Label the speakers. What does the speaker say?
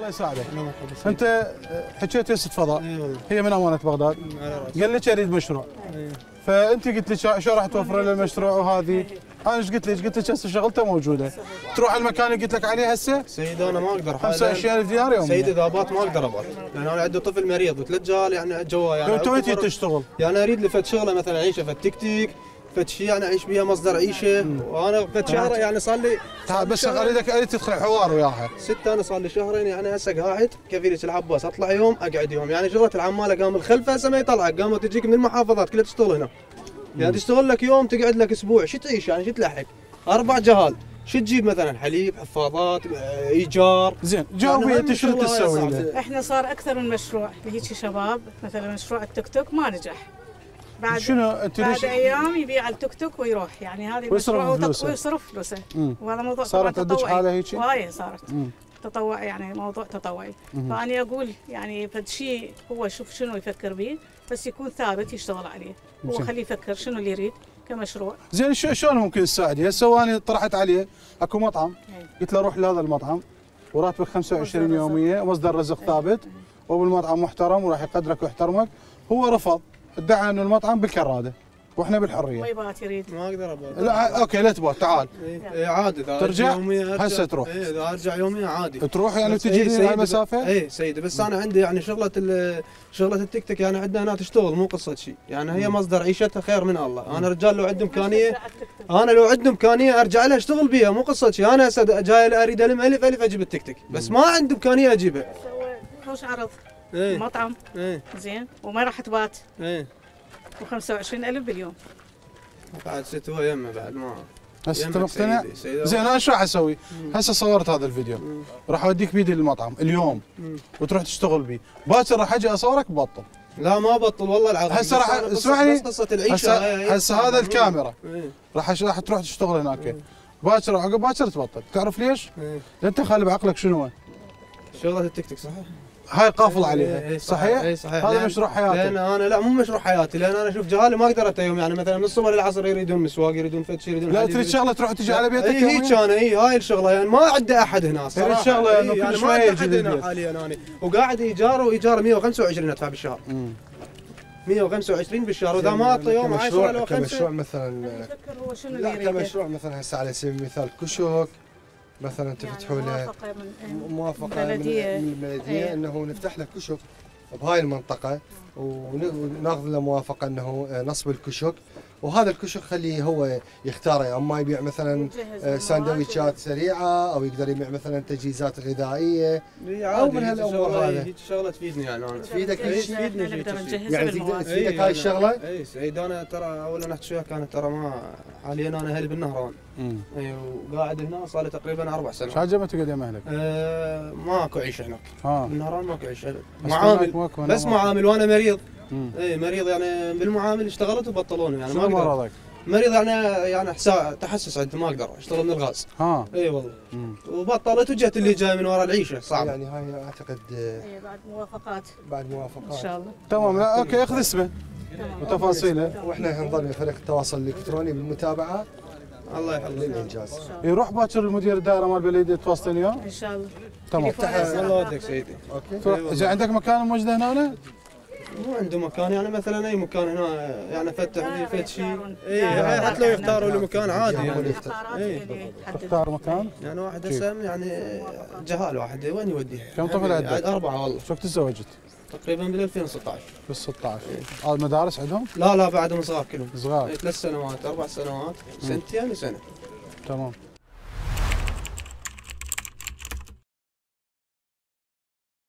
Speaker 1: الله يساعدك.
Speaker 2: يحفظك
Speaker 1: أنت حكيت ياسة فضاء.
Speaker 2: والله
Speaker 1: هي من أمانة بغداد.
Speaker 2: على
Speaker 1: قال لك أريد مشروع.
Speaker 2: إيه.
Speaker 1: فأنت قلت لي شو- راح توفر لي المشروع وهذه؟ أنا إيش قلت لك؟ قلت لك؟ هسه شغلته موجودة. تروح المكان اللي قلت لك عليه هسه؟
Speaker 2: سيد أنا ما أقدر.
Speaker 1: 25000 دينار
Speaker 2: سيد
Speaker 1: يوميا
Speaker 2: إذا بات ما أقدر أبات. لأن أنا عندي طفل مريض وثلاث جال يعني جوا يعني
Speaker 1: انت وين تشتغل؟
Speaker 2: يعني أريد لي فد شغلة مثلا اعيشه فد تيك. تيك فد شيء يعني أعيش بيها مصدر عيشة. وأنا فد شهر يعني صار لي
Speaker 1: تعال بس اريدك اريد تدخل حوار وياها.
Speaker 2: ست أنا صار لي شهرين يعني هسه قاعد. كفيلة العباس أطلع يوم أقعد يوم. يعني شغلة العماله قام الخلف هسه ما يطلعك قاموا تجيك من المحافظات كلها تشتغل هنا. يعني تشتغل لك يوم تقعد لك أسبوع. شو تعيش؟ يعني شو تلحق؟ أربع جهال. شو تجيب مثلا؟ حليب حفاضات إيجار.
Speaker 1: زين جاوبي
Speaker 2: يعني والله
Speaker 1: تسوي؟
Speaker 3: إحنا صار أكثر من مشروع. لهيك شباب مثلا مشروع التوك توك ما نجح. بعد
Speaker 1: شنو أنت
Speaker 3: بعد أيام يبيع التوك توك ويروح يعني هذه
Speaker 1: ويصرف
Speaker 3: مشروع
Speaker 1: فلوسه.
Speaker 3: ويصرف فلوسه. وهذا موضوع
Speaker 1: صارت عندك. حالة هيجي؟
Speaker 3: وايد صارت
Speaker 1: مم.
Speaker 3: تطوع يعني موضوع تطوعي فاني أقول يعني فد شيء هو شوف شنو يفكر به بس يكون ثابت يشتغل عليه هو. خليه يفكر شنو اللي يريد كمشروع
Speaker 1: زين شلون ممكن تساعدي؟ هسه أنا طرحت عليه أكو مطعم
Speaker 3: إيه.
Speaker 1: قلت له روح لهذا المطعم وراتبك 25
Speaker 3: مصدر رزق.
Speaker 1: يوميه مصدر رزق ثابت وبالمطعم محترم وراح يقدرك ويحترمك هو رفض ادعى إنه المطعم بالكرادة وإحنا بالحرية.
Speaker 3: ويبات يريد.
Speaker 2: ما أقدر ابات
Speaker 1: لا OK لا تبغى تعال.
Speaker 2: إيه، إيه، عادي إذا
Speaker 1: ترجع؟ هسه تروح.
Speaker 2: إيه، إذا أرجع يوميا عادي.
Speaker 1: تروح يعني تجي
Speaker 2: إيه،
Speaker 1: لي المسافه
Speaker 2: اي سيدي بس أنا عندي يعني شغلة ال- شغلة التيك توك يعني عندنا هنا تشتغل مو قصة شيء. يعني هي مصدر عيشتها خير من الله. أنا رجال لو عندي امكانيه أنا لو عندي إمكانية أرجع لها أشتغل بيها مو قصة شيء. أنا هسه جاي أريد الم ألف ألف أجيب التيك توك بس ما عندي إمكانية
Speaker 3: أجيبها. خوش عرض.
Speaker 2: إيه.
Speaker 3: مطعم.
Speaker 2: إيه.
Speaker 3: زين. وما راح تبات.
Speaker 2: إيه.
Speaker 3: و25000 باليوم.
Speaker 2: بعد ست هو يمه بعد ما
Speaker 1: هسه انت مقتنع؟ زين أنا شو راح أسوي؟ هسه صورت هذا الفيديو.
Speaker 2: مم.
Speaker 1: راح أوديك بيدي للمطعم اليوم.
Speaker 2: مم.
Speaker 1: وتروح تشتغل بيه. باكر راح أجي أصورك ببطل.
Speaker 2: لا ما بطل والله العظيم.
Speaker 1: هسه راح- اسمعني.
Speaker 2: بس قصة العيشة. هاي-
Speaker 1: هسه هسه. هذا الكاميرا.
Speaker 2: إيه،
Speaker 1: راح أش- راح تروح تشتغل هناك. باكر وعقب باكر تبطل. تعرف ليش؟
Speaker 2: إيه.
Speaker 1: أنت خالي بعقلك شنو هو؟
Speaker 2: شغله التيك توك صحيح؟
Speaker 1: هاي قافل
Speaker 2: إيه،
Speaker 1: عليها
Speaker 2: إيه،
Speaker 1: صحيح؟
Speaker 2: إيه، صحيح
Speaker 1: هذا مشروع
Speaker 2: لأن
Speaker 1: حياتك
Speaker 2: أنا لا مو مشروع حياتي لأن أنا أشوف جهالي ما أقدر اتيهم يعني مثلا من الصبح للعصر يريدون مسواق يريدون فد شيء يريدون
Speaker 1: لا تريد شغلة تروح تجي على بيتك
Speaker 2: اي هيك؟ أنا اي هاي الشغلة يعني ما عندي أحد هنا إي،
Speaker 1: إنه كل
Speaker 2: يعني ما عندي
Speaker 1: يجي
Speaker 2: أحد هنا. حاليا أنا وقاعد ايجار وايجار 125 ادفع بالشهر
Speaker 1: مم.
Speaker 2: 125 بالشهر وإذا ما اعطي يوم 10
Speaker 4: كمشروع
Speaker 2: لو
Speaker 4: كمشروع
Speaker 2: 5
Speaker 4: مثلا
Speaker 3: يفكر هو شنو اللي
Speaker 4: لا كمشروع مثلا هسه على سبيل المثال كشك مثلا
Speaker 3: يعني
Speaker 4: تفتحوا له
Speaker 3: موافقة من
Speaker 4: موافقة من البلديه
Speaker 3: إيه.
Speaker 4: إنه نفتح له كشك بهاي المنطقة. وناخذ له موافقة إنه آه، نصب الكشك. وهذا الكشك خليه هو يختاره. اما يبيع مثلا آه،
Speaker 3: المواد.
Speaker 4: سندويشات سريعة أو يقدر يبيع مثلا تجهيزات غذائية.
Speaker 2: عادي
Speaker 4: من
Speaker 2: شغلة-
Speaker 4: هذه.
Speaker 2: هيك شغلة تفيدني يعني أنا
Speaker 4: تفيدك
Speaker 2: تفيدني
Speaker 4: يعني. تفيدك هاي الشغلة؟
Speaker 2: إي سعيد أنا ترى أول أنا أحكي وياك كانت ترى ما حاليا أنا أهلي بالنهران. إي وقاعد هنا صار لي تقريبا أربع
Speaker 1: شو
Speaker 2: سنوات
Speaker 1: عجبك تقعد يم اهلك؟
Speaker 2: آه ماكو عيشه هناك. بالنهران ماكو عيشه
Speaker 1: بس
Speaker 2: معامل بس. معامل وأنا مريض. اي مريض يعني بالمعامل اشتغلت وبطلوني يعني ما أقدر.
Speaker 1: مرضك؟
Speaker 2: مريض يعني يعني حسا تحسس عندي ما أقدر اشتغل من الغاز.
Speaker 1: ها.
Speaker 2: إي والله.
Speaker 1: مم.
Speaker 2: وبطلت وجهت اللي جاي من ورا العيشة صعب.
Speaker 4: يعني هاي أعتقد آه،
Speaker 3: إيه، بعد موافقات.
Speaker 4: بعد
Speaker 3: إن
Speaker 4: موافقات
Speaker 3: شاء الله.
Speaker 1: تمام. لا OK أخذ اسمه. وتفاصيله.
Speaker 4: وإحنا نظل فريق التواصل الإلكتروني بالمتابعه
Speaker 2: الله يحفظك.
Speaker 4: للإنجاز.
Speaker 1: يروح باكر المدير الدائرة مال البلديه تواصلين وياه
Speaker 3: إن شاء الله.
Speaker 1: تمام.
Speaker 2: الله ودك سيدي.
Speaker 1: OK. إذا عندك مكان موجود هنا
Speaker 2: مو عنده مكان يعني مثلا أي مكان هنا يعني فتح لي
Speaker 3: دائرة
Speaker 2: فت شيء. اي حتى لو
Speaker 3: يعني.
Speaker 2: يختاروا لي مكان عادي
Speaker 4: يعني
Speaker 2: يعني إيه.
Speaker 3: يحدد.
Speaker 1: تختار مكان
Speaker 2: يعني واحد هسه يعني جهال واحد وين يوديه؟
Speaker 1: كم طفل عندك؟
Speaker 2: عاد أربعة والله
Speaker 1: شو وقت تزوجت؟
Speaker 2: تقريبا بال 2016
Speaker 1: بال 16 هذا المدارس عندهم
Speaker 2: لا لا بعدهم صغار كلهم
Speaker 1: صغار
Speaker 2: إيه، ثلاث سنوات أربع سنوات سنتين وسنه
Speaker 1: تمام